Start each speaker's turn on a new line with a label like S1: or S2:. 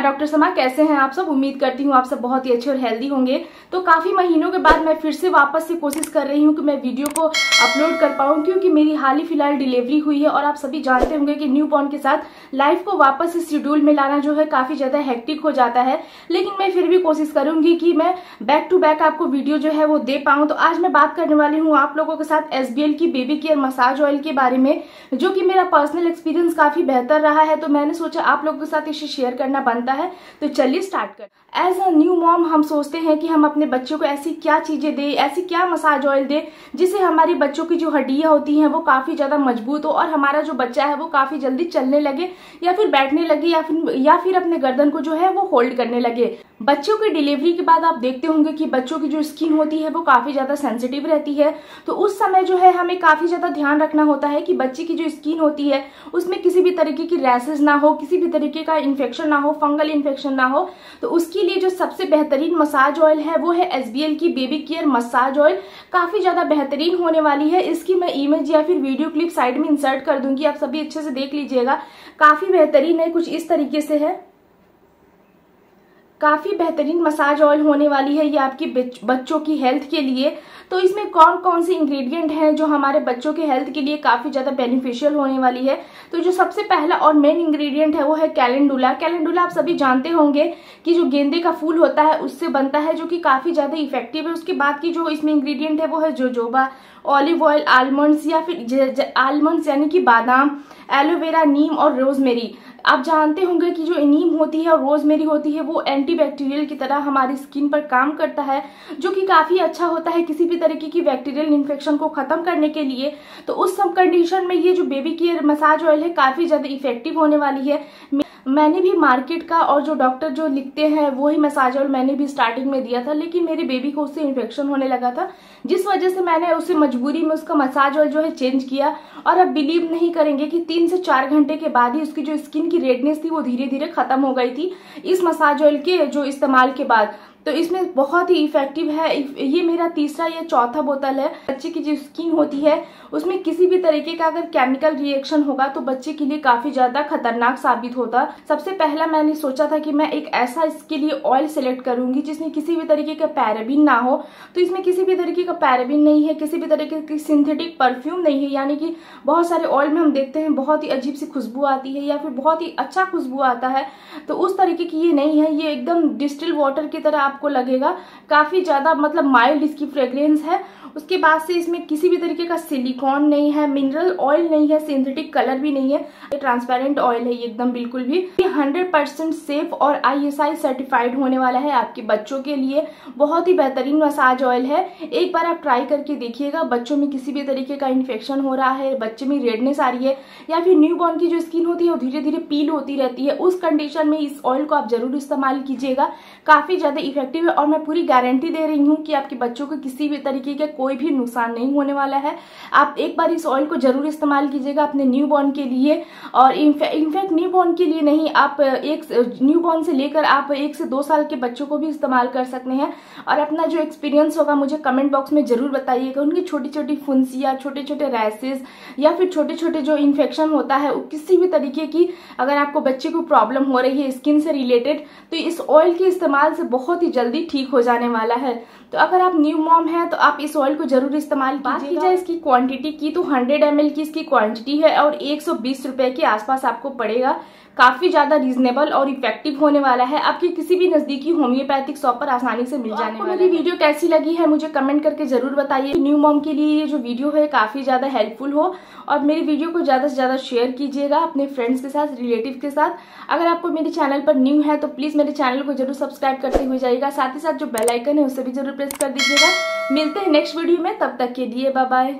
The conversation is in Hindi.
S1: नमस्कार डॉक्टर समा, कैसे हैं आप सब? उम्मीद करती हूँ आप सब बहुत ही अच्छे और हेल्दी होंगे। तो काफ़ी महीनों के बाद मैं फिर से वापस से कोशिश कर रही हूँ कि मैं वीडियो को अपलोड कर पाऊँ, क्योंकि मेरी हाल ही फ़िलहाल डिलीवरी हुई है और आप सभी जानते होंगे कि न्यू बॉर्न के साथ लाइफ को वापस से शेड्यूल में लाना जो है काफ़ी ज़्यादा हेक्टिक हो जाता है। लेकिन मैं फिर भी कोशिश करूँगी कि मैं बैक टू बैक आपको वीडियो जो है वो दे पाऊँ। तो आज मैं बात करने वाली हूँ आप लोगों के साथ एसबीएल की बेबी केयर मसाज ऑयल के बारे में, जो कि मेरा पर्सनल एक्सपीरियंस काफ़ी बेहतर रहा है। तो मैंने सोचा आप लोगों के साथ इसे शेयर करना बनता है तो चलिए स्टार्ट कर एज अ न्यू मॉम हम सोचते हैं कि हम अपने बच्चों को ऐसी क्या चीज़ें दे, ऐसी क्या मसाज ऑयल दे, जिससे हमारे बच्चों की जो हड्डियाँ होती हैं, वो काफ़ी ज़्यादा मज़बूत हो और हमारा जो बच्चा है, वो काफ़ी जल्दी चलने लगे, या फिर बैठने लगे, या फिर या फिर अपने गर्दन को जो है, वो होल्ड करने लगे। बच्चों की डिलीवरी के बाद आप देखते होंगे कि बच्चों की जो स्किन होती है वो काफ़ी ज़्यादा सेंसिटिव रहती है। तो उस समय जो है हमें काफ़ी ज़्यादा ध्यान रखना होता है कि बच्चे की जो स्किन होती है, उसमें किसी भी तरीके की रैसेज ना हो, किसी भी तरीके का इन्फेक्शन ना हो, फंगल इन्फेक्शन ना हो। तो उसके लिए जो सबसे बेहतरीन मसाज ऑयल है वो है एसबीएल की बेबी केयर मसाज ऑयल। काफ़ी ज़्यादा बेहतरीन होने वाली है। इसकी मैं इमेज या फिर वीडियो क्लिप साइड में इंसर्ट कर दूँगी, आप सभी अच्छे से देख लीजिएगा। काफ़ी बेहतरीन है, कुछ इस तरीके से है। काफ़ी बेहतरीन मसाज ऑयल होने वाली है ये आपकी बच्चों की हेल्थ के लिए। तो इसमें कौन कौन से इंग्रेडिएंट हैं जो हमारे बच्चों के हेल्थ के लिए काफ़ी ज़्यादा बेनिफिशियल होने वाली है? तो जो सबसे पहला और मेन इंग्रेडिएंट है वो है कैलेंडुला कैलेंडुला आप सभी जानते होंगे कि जो गेंदे का फूल होता है, उससे बनता है जो कि काफ़ी ज़्यादा इफ़ेक्टिव है। उसके बाद की जो इसमें इंग्रेडिएंट है वो है जोजोबा ऑलिव ऑयल आलमंड्स या फिर आलमंड्स यानी कि बादाम एलोवेरा नीम और रोजमेरी आप जानते होंगे कि जो नीम होती है और रोजमेरी होती है, वो एंटीबैक्टीरियल की तरह हमारी स्किन पर काम करता है, जो कि काफ़ी अच्छा होता है किसी भी तरीके की बैक्टीरियल इन्फेक्शन को ख़त्म करने के लिए। तो उस सब कंडीशन में ये जो बेबी केयर मसाज ऑयल है, काफ़ी ज़्यादा इफ़ेक्टिव होने वाली है। मैंने भी मार्केट का और जो डॉक्टर जो लिखते हैं वो ही मसाज ऑयल मैंने भी स्टार्टिंग में दिया था, लेकिन मेरी बेबी को उससे इन्फेक्शन होने लगा था, जिस वजह से मैंने उसे मजबूरी में उसका मसाज ऑयल जो है चेंज किया। और अब बिलीव नहीं करेंगे कि तीन से चार घंटे के बाद ही उसकी जो स्किन की रेडनेस थी, वो धीरे धीरे खत्म हो गई थी। इस मसाज ऑयल के जो इस्तेमाल के बाद तो इसमें बहुत ही इफ़ेक्टिव है। ये मेरा तीसरा या चौथा बोतल है। बच्चे की जो स्किन होती है, उसमें किसी भी तरीके का अगर केमिकल रिएक्शन होगा तो बच्चे के लिए काफ़ी ज़्यादा खतरनाक साबित होता। सबसे पहला मैंने सोचा था कि मैं एक ऐसा इसके लिए ऑयल सेलेक्ट करूँगी, जिसमें किसी भी तरीके का पैराबिन ना हो। तो इसमें किसी भी तरीके का पैराबिन नहीं है, किसी भी तरीके की सिंथेटिक परफ्यूम नहीं है। यानी कि बहुत सारे ऑयल में हम देखते हैं, बहुत ही अजीब सी खुशबू आती है या फिर बहुत ही अच्छा खुशबू आता है। तो उस तरीके की ये नहीं है। ये एकदम डिस्टिल वाटर की तरह आपको लगेगा। काफ़ी ज़्यादा मतलब माइल्ड इसकी फ्रेग्रेंस है। उसके बाद से इसमें किसी भी तरीके का सिलिकॉन नहीं है मिनरल ऑयल नहीं है सिंथेटिक कलर भी नहीं है। ये ट्रांसपेरेंट ऑयल है एकदम बिल्कुल भी। हंड्रेड परसेंट सेफ़ और आईएसआई सर्टिफाइड होने वाला है आपके बच्चों के लिए। बहुत ही बेहतरीन मसाज ऑयल है। एक बार आप ट्राई करके देखिएगा, बच्चों में किसी भी तरीके का इन्फेक्शन हो रहा है, बच्चे में रेडनेस आ रही है, या फिर न्यू बॉर्न की जो स्किन होती है, वो धीरे धीरे पील होती रहती है। उस कंडीशन में इस ऑयल को आप ज़रूर इस्तेमाल कीजिएगा। काफ़ी ज़्यादा इफ़ेक्टिव है और मैं पूरी गारंटी दे रही हूँ कि आपके बच्चों को किसी भी तरीके का कोई भी नुकसान नहीं होने वाला है। आप एक बार इस ऑयल को ज़रूर इस्तेमाल कीजिएगा अपने न्यू बॉर्न के लिए। और इनफैक्ट न्यू बॉर्न के लिए नहीं, आप एक न्यू बॉर्न से लेकर आप एक से दो साल के बच्चों को भी इस्तेमाल कर सकते हैं। और अपना जो एक्सपीरियंस होगा, मुझे कमेंट बॉक्स में ज़रूर बताइएगा। उनकी छोटी छोटी फुंसिया छोटे छोटे रैसेस या फिर छोटे छोटे जो इन्फेक्शन होता है किसी भी तरीके की, अगर आपको बच्चे को प्रॉब्लम हो रही है स्किन से रिलेटेड तो इस ऑयल के इस्तेमाल से बहुत ही जल्दी ठीक हो जाने वाला है। तो अगर आप न्यू मॉम हैं तो आप इस ऑयल को ज़रूर इस्तेमाल बात की जाए इसकी क्वांटिटी की तो 100 एम की इसकी क्वांटिटी है और एक सौ के आसपास आपको पड़ेगा। काफ़ी ज़्यादा रीजनेबल और इफ़ेक्टिव होने वाला है। आपके किसी भी नजदीकी होम्योपैथिक शॉप पर आसानी से मिल तो जाने वाली मेरी वीडियो कैसी लगी है मुझे कमेंट करके ज़रूर बताइए। न्यू मॉम के लिए ये जो वीडियो है काफ़ी ज़्यादा हेल्पफुल हो। और मेरी वीडियो को ज़्यादा से ज़्यादा शेयर कीजिएगा अपने फ्रेंड्स के साथ रिलेटिव के साथ। अगर आपको मेरे चैनल पर न्यू है तो प्लीज़ मेरे चैनल को ज़रूर सब्सक्राइब करते हुए जाइएगा। साथ ही साथ जो बेलाइकन है उसे भी ज़रूर प्रेस कर दीजिएगा। मिलते हैं नेक्स्ट वीडियो में तब तक के लिए बाय बाय